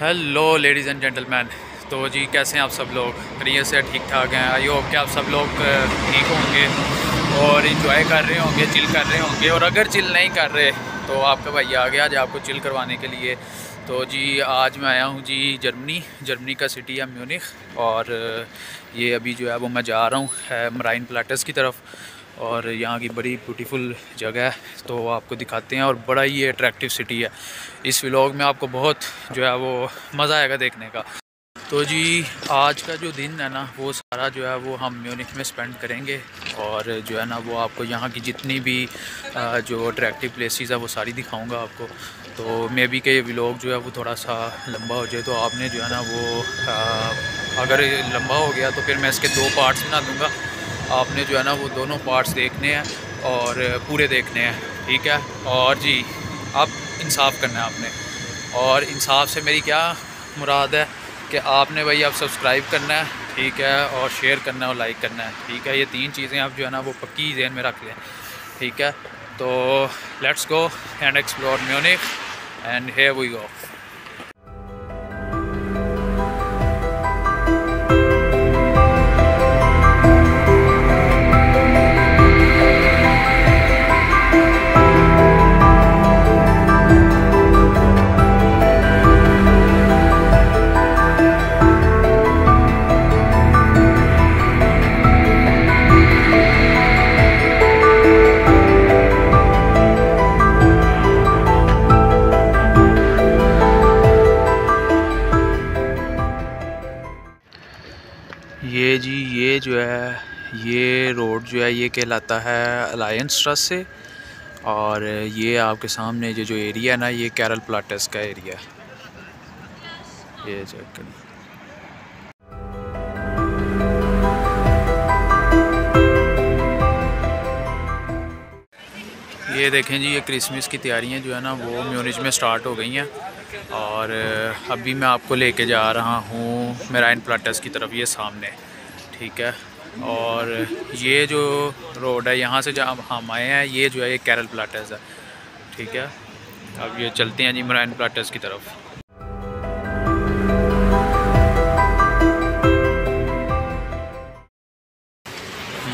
Hello ladies and gentleman. तो जी, कैसे हैं आप सब लोग? करिए से ठीक ठाक हैं? आई होप कि आप सब लोग ठीक होंगे और इन्जॉय कर रहे होंगे चिल कर रहे होंगे। और अगर चिल नहीं कर रहे तो आपका भाई आ गया आज आपको चिल करवाने के लिए। तो जी, आज मैं आया हूँ जी जर्मनी। जर्मनी का सिटी है म्यूनिख और ये अभी जो है वो मैं जा रहा हूँ मराइन प्लाटस की तरफ़। और यहाँ की बड़ी ब्यूटीफुल जगह है तो आपको दिखाते हैं और बड़ा ही अट्रैक्टिव सिटी है। इस व्लॉग में आपको बहुत जो है वो मज़ा आएगा देखने का। तो जी आज का जो दिन है ना वो सारा जो है वो हम म्यूनिक में स्पेंड करेंगे और जो है ना वो आपको यहाँ की जितनी भी जो अट्रैक्टिव प्लेसेस है वो सारी दिखाऊँगा आपको। तो मे बी के व्लॉग जो है वो थोड़ा सा लंबा हो जाए तो आपने जो है ना वो आ, अगर लंबा हो गया तो फिर मैं इसके दो पार्ट्स बना दूँगा। आपने जो है ना वो दोनों पार्ट्स देखने हैं और पूरे देखने हैं, ठीक है? और जी, अब इंसाफ करना है आपने। और इंसाफ से मेरी क्या मुराद है कि आपने भाई अब सब्सक्राइब करना है, ठीक है? और शेयर करना है और लाइक करना है, ठीक है? ये तीन चीज़ें आप जो है ना वो पक्की जहन में रख लें, ठीक है? तो let's go and explore Munich and hey we go जो है, ये रोड जो है, ये कहलाता है अलायंस ट्रस्ट से। और ये आपके सामने जो जो एरिया है ना, ये कैरल प्लाटस का एरिया है। ये चेक ये देखें जी, ये क्रिसमस की तैयारियाँ जो है ना, वो म्यूनिज में स्टार्ट हो गई हैं। और अभी मैं आपको लेके जा रहा हूँ मेराइन प्लाटस की तरफ़, ये सामने। ठीक है। और ये जो रोड है, यहाँ से जहाँ हम आए हैं, ये जो है, ये कैरल प्लाटस है। ठीक है? अब ये चलते हैं जी मेराइन प्लाटस की तरफ़।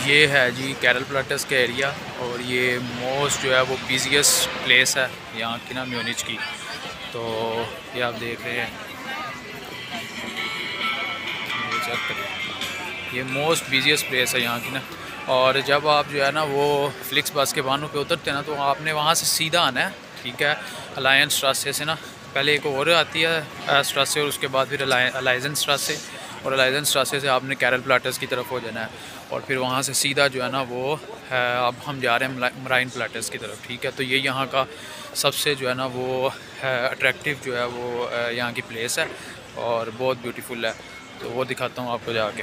ये है जी कैरल प्लाटस का एरिया और ये मोस्ट जो है, वो बिजिएस्ट प्लेस है यहाँ की ना म्यूनिच की। तो ये आप देख रहे हैं। चेक करिए। ये मोस्ट बिजिएस्ट प्लेस है यहाँ की ना। और जब आप जो है ना वो फ्लिक्स बस के बानों पे उतरते हैं ना तो आपने वहाँ से सीधा आना है, ठीक है? अलायंस रास्ते से ना। पहले एक और आती है स्ट्रासे और उसके बाद फिर अलाइजेंस रास्ते और अलाइजेंस रास्ते से आपने कैरल प्लाटर्स की तरफ़ हो जाना है। और फिर वहाँ से सीधा जो है ना वो है अब हम जा रहे हैं मराइन प्लाटर्स की तरफ़, ठीक है? तो ये यहाँ का सबसे जो है ना वो अट्रैक्टिव जो है वो यहाँ की प्लेस है, और बहुत ब्यूटीफुल है। तो वो दिखाता हूँ आपको जाके।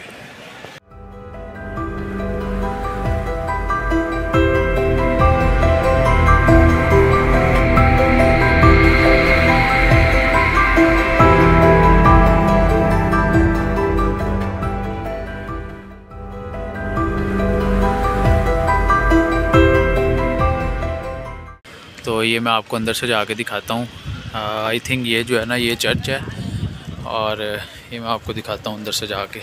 ये मैं आपको अंदर से जाके दिखाता हूँ। आई थिंक ये जो है ना, ये चर्च है। और ये मैं आपको दिखाता हूँ अंदर से जाके।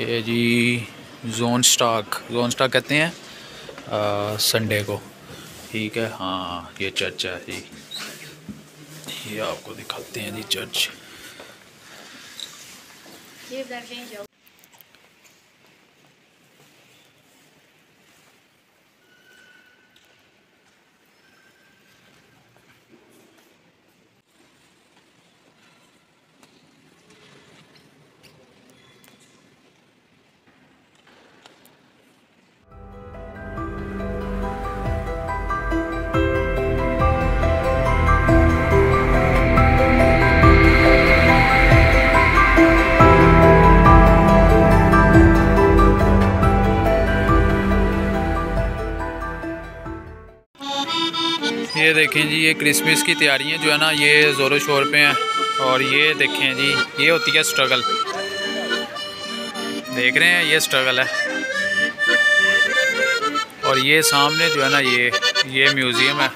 ये जी जोन स्टॉक जोन स्टॉक कहते हैं? संडे को। ठीक है? हाँ ये चर्च है जी। ये आपको दिखाते हैं जी चर्च ये देखें जी, ये क्रिसमस की तैयारियाँ जो है ना, ये ज़ोरों शोर पे हैं और ये देखें जी, ये होती है स्ट्रगल देख रहे हैं, ये स्ट्रगल है। और ये सामने जो है ना, ये ये म्यूज़ियम है।